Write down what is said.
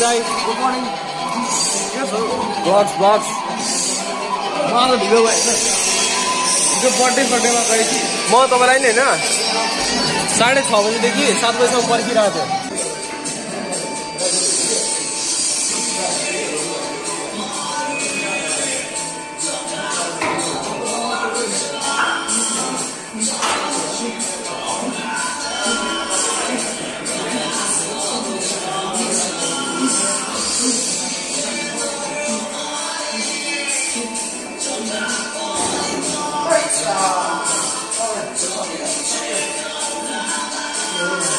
गाई गुड के छ ब्लग्स ब्लग्स मलाई त ढिलो भयो हिजो बर्थडे बर्थडेमा म तपाईँलाई नि होइन साढे छ बजीदेखि सात बजीसम्म पर्खिरहेको थिएँ Lord.